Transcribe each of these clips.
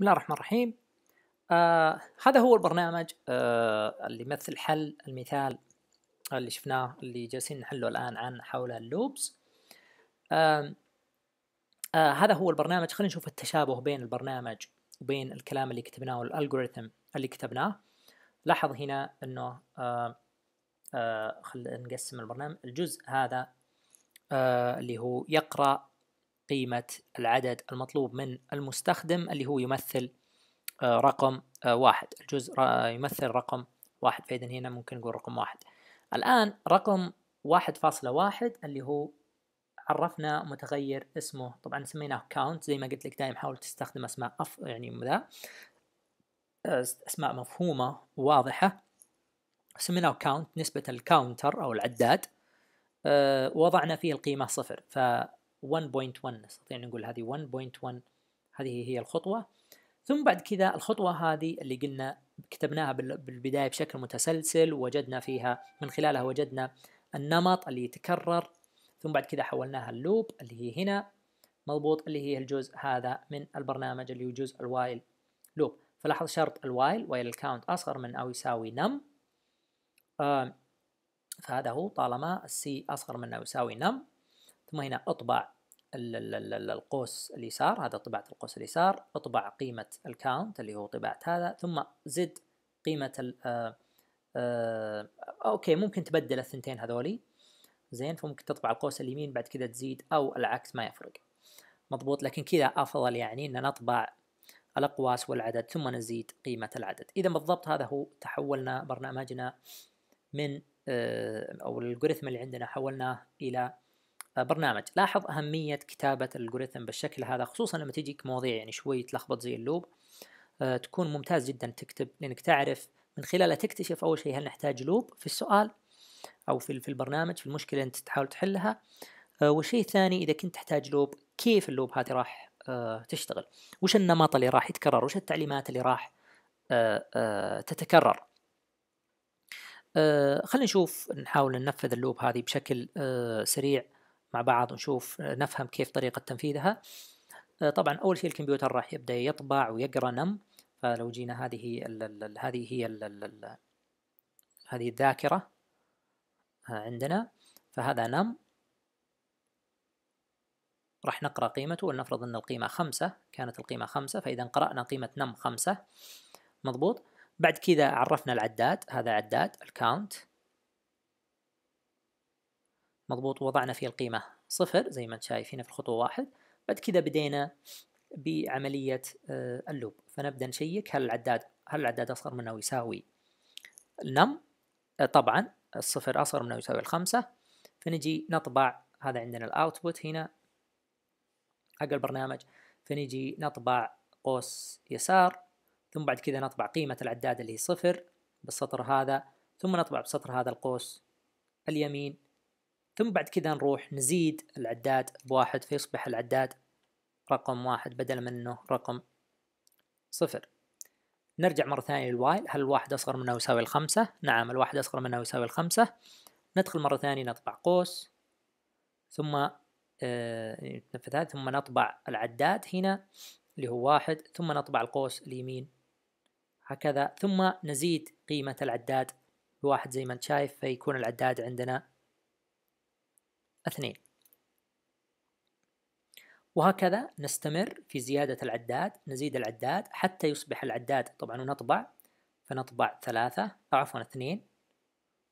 بسم الله الرحمن الرحيم. آه هذا هو البرنامج آه اللي يمثل حل المثال اللي شفناه اللي جالسين نحله الآن عن حول اللوبس. آه آه هذا هو البرنامج. خلينا نشوف التشابه بين البرنامج وبين الكلام اللي كتبناه والالجوريثم اللي كتبناه. لاحظ هنا إنه آه آه خلينا نقسم البرنامج. الجزء هذا آه اللي هو يقرأ قيمة العدد المطلوب من المستخدم اللي هو يمثل آه، رقم آه، واحد. الجزء يمثل رقم واحد فإذا هنا ممكن نقول رقم واحد. الآن رقم واحد فاصلة واحد اللي هو عرفنا متغير اسمه. طبعا سميناه count زي ما قلت لك دائما حاول تستخدم أسماء أف يعني ذا آه، أسماء مفهومة وواضحه سميناه count نسبة ال counter أو العداد وضعنا فيه القيمة صفر. ف 1.1 نستطيع نقول هذه 1.1 هذه هي الخطوة. ثم بعد كذا الخطوة هذه اللي قلنا كتبناها بالبداية بشكل متسلسل وجدنا فيها من خلالها وجدنا النمط اللي يتكرر. ثم بعد كذا حولناها ال loop اللي هي هنا. مضبوط اللي هي الجزء هذا من البرنامج اللي هو جزء ال while loop. فلاحظ شرط ال while while ال count أصغر من أو يساوي num. فهذا هو طالما السي أصغر من أو يساوي num. ثم هنا اطبع القوس اليسار هذا طبعت القوس اليسار اطبع قيمة ال count اللي هو طبعت هذا ثم زد قيمة ال آه آه okay ممكن تبدل الثنتين هذولي زين فممكن تطبع القوس اليمين بعد كذا تزيد أو العكس ما يفرق. مضبوط لكن كذا أفضل يعني إن نطبع الأقواس والعدد ثم نزيد قيمة العدد. إذا بالضبط هذا هو تحولنا برنامجنا من آه أو ال algorithm اللي عندنا حولناه إلى برنامج. لاحظ أهمية كتابة ال algorithm بالشكل هذا خصوصا لما تجيك مواضيع يعني شوي تلخبط زي ال loop. أه تكون ممتاز جدا تكتب لأنك تعرف من خلالها تكتشف أول شيء هل نحتاج loop في السؤال أو في, البرنامج في المشكلة أنت تحاول تحلها. أه والشيء الثاني إذا كنت تحتاج loop كيف ال loop هذه راح تشتغل؟ وش النمط اللي راح يتكرر؟ وش التعليمات اللي راح تتكرر؟ خلينا نشوف نحاول ننفذ اللوب هذه بشكل سريع. مع بعض ونشوف آه، نفهم كيف طريقة تنفيذها. آه، طبعا أول شيء الكمبيوتر راح يبدأ يطبع ويقرأ نم. فلو جينا هذه هذه هي هذه الذاكرة آه، عندنا. فهذا نم. راح نقرأ قيمته ولنفرض أن القيمة خمسة. كانت القيمة خمسة فإذا قرأنا قيمة نم خمسة. مضبوط؟ بعد كذا عرفنا العداد هذا عداد ال count مضبوط وضعنا فيه القيمة صفر زي ما انت شايف هنا في الخطوة واحد. بعد كذا بدينا بعملية آه، ال loop. فنبدأ نشيك هل العداد هل العداد أصغر من أو يساوي ال num؟ آه، طبعا الصفر أصغر من أو يساوي الخمسة. فنجي نطبع هذا عندنا ال output هنا. حق البرنامج فنجي نطبع قوس يسار. ثم بعد كذا نطبع قيمة العداد اللي هي صفر بالسطر هذا. ثم نطبع بسطر هذا القوس اليمين. ثم بعد كذا نروح نزيد العداد بواحد فيصبح العداد رقم واحد بدل منه رقم صفر. نرجع مرة ثانية للوايل. هل الواحد أصغر منه يساوي الخمسة؟ نعم الواحد أصغر منه يساوي الخمسة. ندخل مرة ثانية نطبع قوس ثم آه نتنفذ هذا ثم نطبع العداد هنا اللي هو واحد ثم نطبع القوس اليمين. هكذا ثم نزيد قيمة العداد بواحد زي ما أنت شايف فيكون العداد عندنا اثنين. وهكذا نستمر في زيادة العداد نزيد العداد حتى يصبح العداد طبعا ونطبع فنطبع ثلاثة عفوا اثنين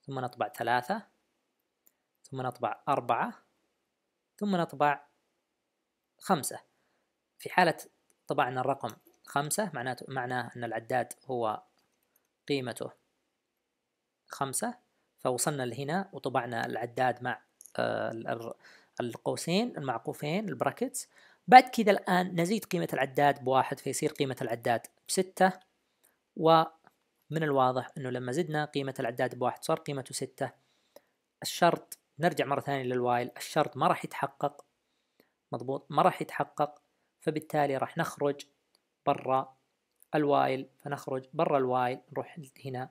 ثم نطبع ثلاثة ثم نطبع أربعة ثم نطبع خمسة. في حالة طبعنا الرقم خمسة معناته معناه أن العداد هو قيمته خمسة فوصلنا لهنا وطبعنا العداد مع القوسين المعقوفين البراكتس بعد كذا الآن نزيد قيمة العداد بواحد فيصير قيمة العداد بستة. ومن الواضح أنه لما زدنا قيمة العداد بواحد صار قيمته ستة. الشرط نرجع مرة ثانية لل while الشرط ما راح يتحقق. مضبوط؟ ما راح يتحقق. فبالتالي راح نخرج برا ال while. فنخرج برا ال while نروح هنا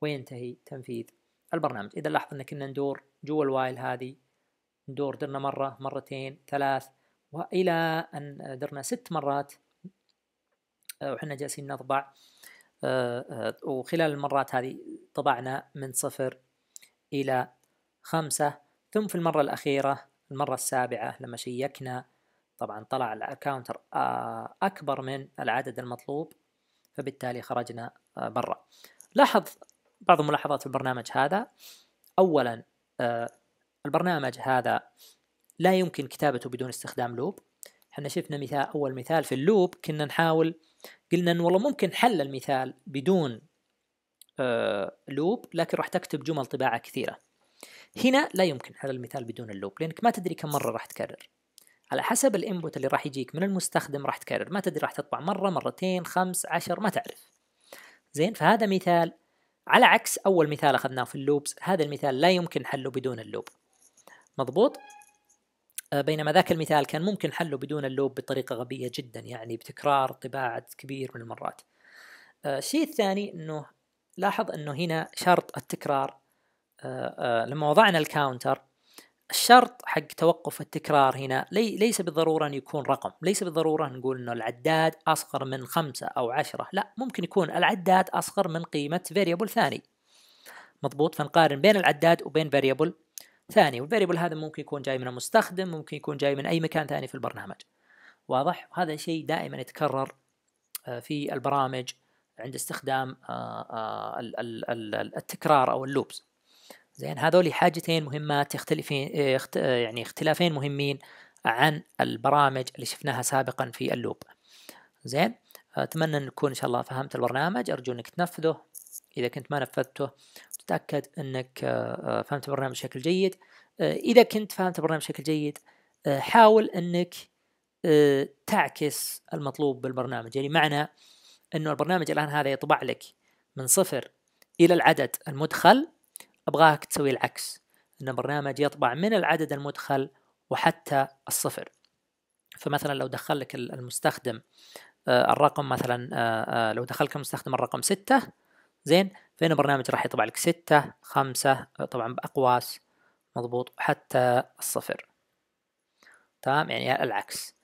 وينتهي تنفيذ البرنامج. إذا لاحظ كنا ندور جوا ال while هذه ندور درنا مرة مرتين ثلاث وإلى أن درنا ست مرات وحنا جالسين نطبع وخلال المرات هذه طبعنا من صفر إلى خمسة ثم في المرة الأخيرة المرة السابعة لما شيكنا طبعا طلع الكاونتر أكبر من العدد المطلوب فبالتالي خرجنا برا. لاحظ بعض ملاحظات البرنامج هذا. أولا البرنامج هذا لا يمكن كتابته بدون استخدام لوب. إحنا شفنا مثال أول مثال في ال loop كنا نحاول قلنا إنه والله ممكن حل المثال بدون آه loop لكن راح تكتب جمل طباعة كثيرة. هنا لا يمكن حل المثال بدون ال loop لأنك ما تدري كم مرة راح تكرر. على حسب ال input اللي راح يجيك من المستخدم راح تكرر. ما تدري راح تطبع مرة مرتين خمس عشر ما تعرف. زين فهذا مثال على عكس أول مثال أخذناه في ال loops هذا المثال لا يمكن حله بدون ال loop. مضبوط؟ آه، بينما ذاك المثال كان ممكن حله بدون ال loop بطريقة غبية جدا يعني بتكرار طباعة كبير من المرات. آه، الشيء الثاني إنه لاحظ إنه هنا شرط التكرار. آه، لما وضعنا ال counter الشرط حق توقف التكرار هنا لي ليس بالضرورة أن يكون رقم ليس بالضرورة نقول أنه العداد أصغر من خمسة أو عشرة لا ممكن يكون العداد أصغر من قيمة variable ثاني. مضبوط؟ فنقارن بين العداد وبين variable ثاني وال variable هذا ممكن يكون جاي من المستخدم ممكن يكون جاي من أي مكان ثاني في البرنامج. واضح؟ وهذا شيء دائما يتكرر آه، في البرامج عند استخدام آه، آه، التكرار أو ال loops. زين هذول حاجتين مهمات يختلفين يعني اختلافين مهمين عن البرامج اللي شفناها سابقا في ال loop. زين أتمنى أن تكون إن شاء الله فهمت البرنامج. أرجو أنك تنفذه. إذا كنت ما نفذته تتأكد أنك آه، آه، فهمت البرنامج بشكل جيد. آه، إذا كنت فهمت البرنامج بشكل جيد حاول أنك تعكس المطلوب بالبرنامج. يعني معنى أنه البرنامج الآن هذا يطبع لك من صفر إلى العدد المدخل. أبغاك تسوي العكس إن البرنامج يطبع من العدد المدخل وحتى الصفر. فمثلا لو دخل لك المستخدم الرقم مثلا لو دخل لك المستخدم الرقم ستة زين فهنا البرنامج راح يطبع لك ستة خمسة طبعا بأقواس مضبوط حتى الصفر. تمام؟ يعني العكس.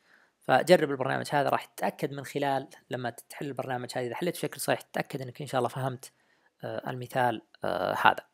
فجرب البرنامج هذا راح تتأكد من خلال لما تحل البرنامج هذا إذا حليت بشكل صحيح تتأكد أنك إن شاء الله فهمت آه، المثال آه، هذا.